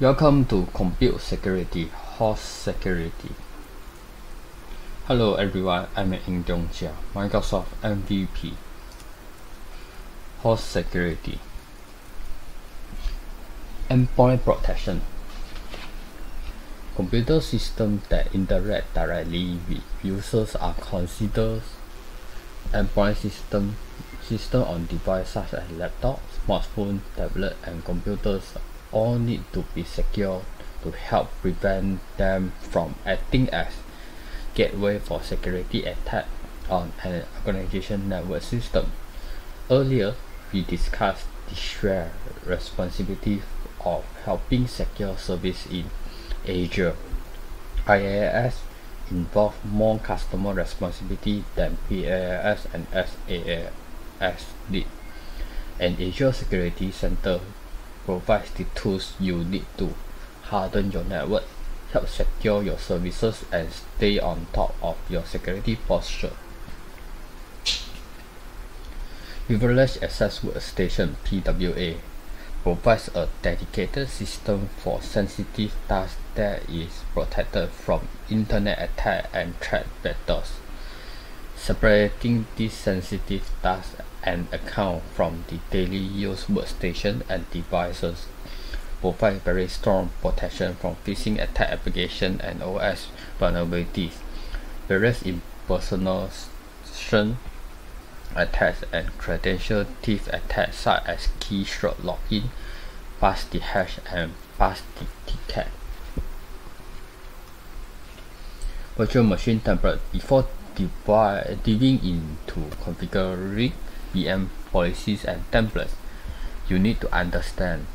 Welcome to Compute Security, Host Security. Hello everyone, I'm Eng Teong Cheah, Microsoft MVP. Host Security. Endpoint Protection. Computer systems that interact directly with users are considered endpoint system system on devices such as laptops, smartphones, tablets, and computers all need to be secure to help prevent them from acting as gateway for security attack on an organization network system. Earlier, we discussed the shared responsibility of helping secure service in Azure. IaaS involve more customer responsibility than PaaS and SaaS did. An Azure Security Center provides the tools you need to harden your network, help secure your services, and stay on top of your security posture. Privileged Access Workstation PWA provides a dedicated system for sensitive tasks that is protected from internet attack and threat vectors. Separating these sensitive tasks and account from the daily use workstation and devices provide very strong protection from phishing attack application and OS vulnerabilities. Various impersonation attacks and credential thief attacks such as keystroke login, pass the hash and pass the ticket. Virtual machine template before diving into configuring VM policies and templates, you need to understand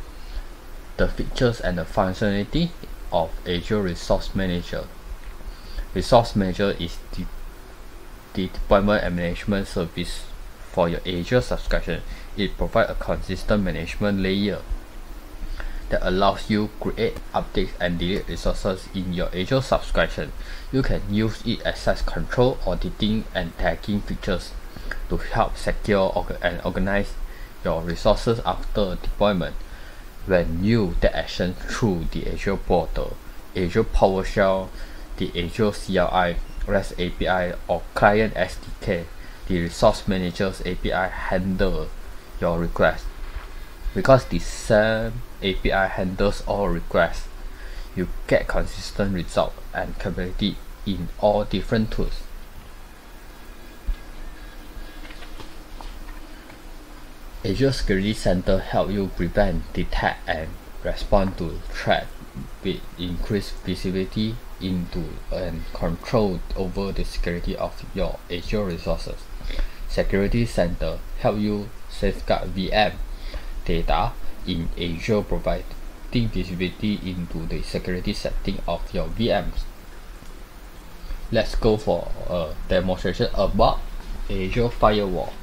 the features and the functionality of Azure Resource Manager. Resource Manager is the, the deployment and management service for your Azure subscription. It provides a consistent management layer that allows you create, update, and delete resources in your Azure subscription. You can use it access control, auditing, and tagging features to help secure and organize your resources after deployment. When you take action through the Azure portal, Azure PowerShell, the Azure CLI, REST API, or Client SDK, the Resource Manager's API handle your request. Because the same API handles all requests, you get consistent result and capability in all different tools. Azure Security Center help you prevent, detect, and respond to threats with increased visibility into and control over the security of your Azure resources. Security Center help you safeguard VM data in Azure providing visibility into the security setting of your VMs. Let's go for a demonstration about Azure Firewall.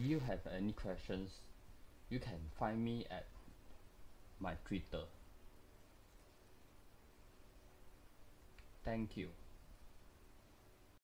You have any questions you can find me at my twitter. Thank you